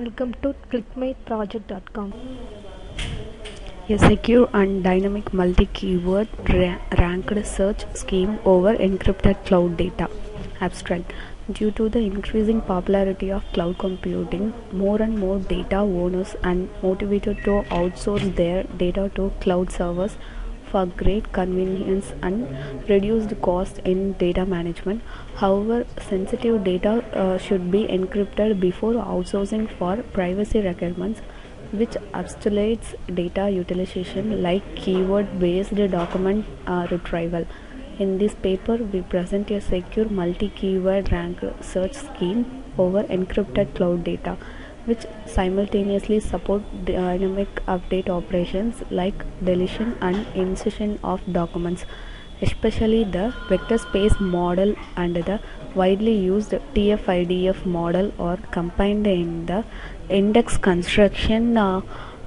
Welcome to clickmyproject.com. A secure and dynamic multi-keyword ra- ranked search scheme over encrypted cloud data. Abstract. Due to the increasing popularity of cloud computing, more and more data owners are motivated to outsource their data to cloud servers for great convenience and reduced cost in data management. However, sensitive data uh, should be encrypted before outsourcing for privacy requirements, which obstructs data utilization like keyword based document uh, retrieval. In this paper, we present a secure multi keyword rank search scheme over encrypted cloud data which simultaneously support dynamic update operations like deletion and insertion of documents especially the vector space model and the widely used TF-IDF model are combined in the index construction uh,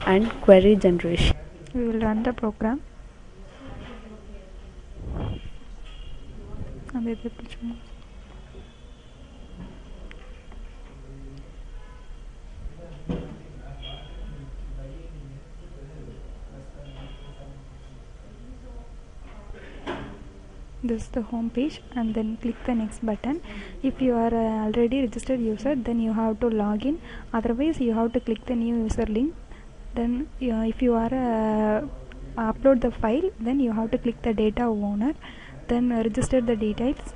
and query generation. We will run the program. And this is the home page and then click the next button. If you are uh, already registered user then you have to log in. Otherwise you have to click the new user link. Then uh, if you are uh, upload the file then you have to click the data owner. Then uh, register the details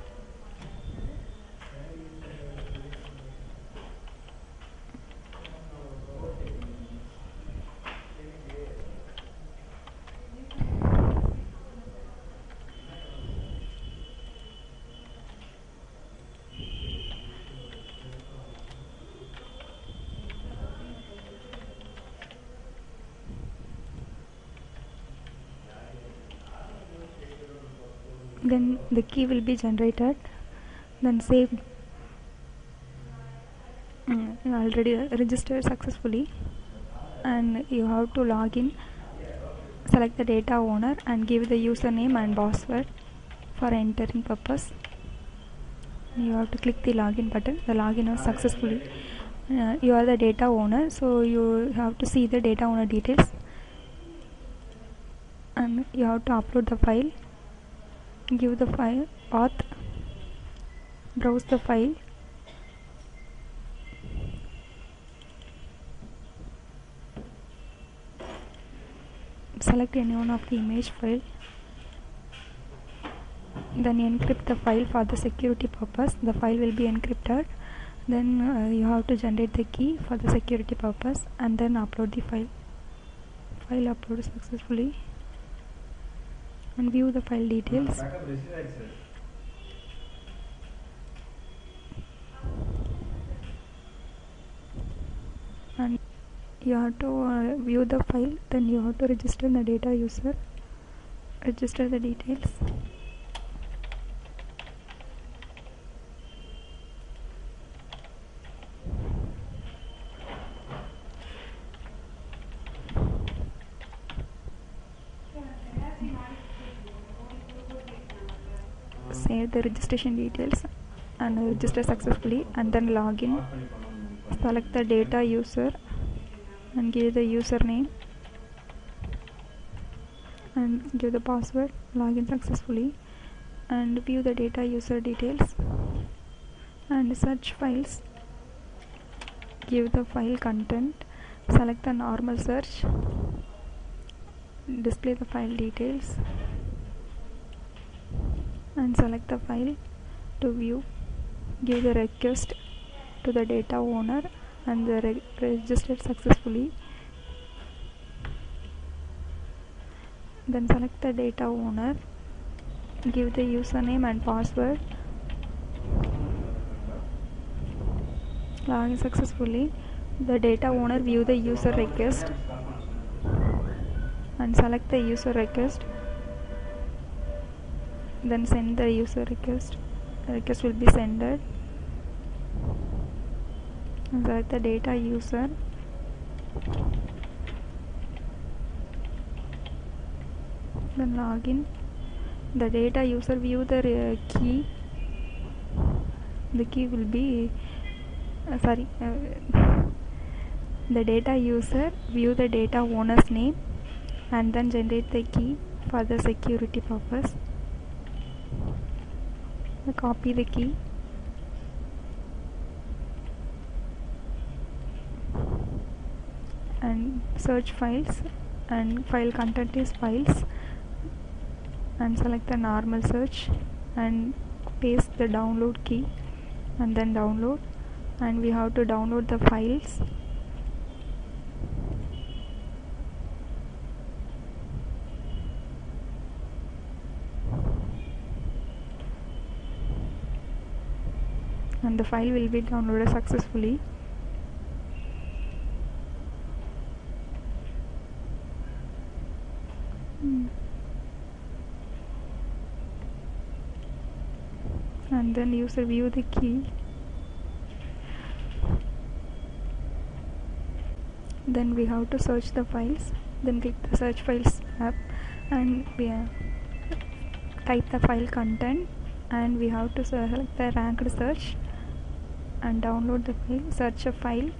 then the key will be generated then save. Mm, already registered successfully. And you have to log in select the data owner and give the username and password for entering purpose. You have to click the login button. The login was successfully uh, you are the data owner so you have to see the data owner details. And you have to upload the file give the file path browse the file. Select any one of the image file. Then encrypt the file for the security purpose. The file will be encrypted. Then uh, you have to generate the key for the security purpose and then upload the file. File uploaded successfully and view the file details. And you have to uh, view the file then you have to register the data user. Register the details the registration details and register successfully and then login. Select the data user and give the username and give the password login successfully and view the data user details and search files. Give the file content select the normal search display the file details and select the file to view. Give the request to the data owner and the re registered successfully. Then select the data owner. Give the username and password. Login successfully. The data owner view the user request and select the user request then send the user request. The request will be sent and select the data user. Then login. The data user view the uh, key. The key will be uh, sorry uh, the data user view the data owner's name and then generate the key for the security purpose copy the key and search files and file content is files. And select the normal search and paste the download key and then download. And we have to download the files and the file will be downloaded successfully. Hmm. and then user view the key. Then we have to search the files. Then click the search files app. And we uh, type the file content. And we have to select the ranked search and download the file search a file.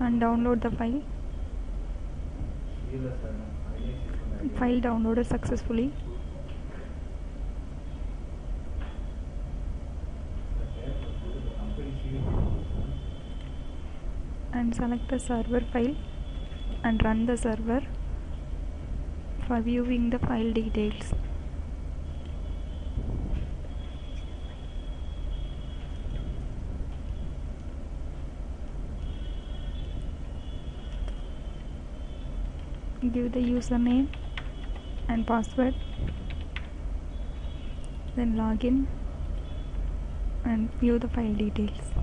And download the file. File downloaded successfully. And select the server file and run the server for viewing the file details give the username and password then login and view the file details.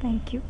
Thank you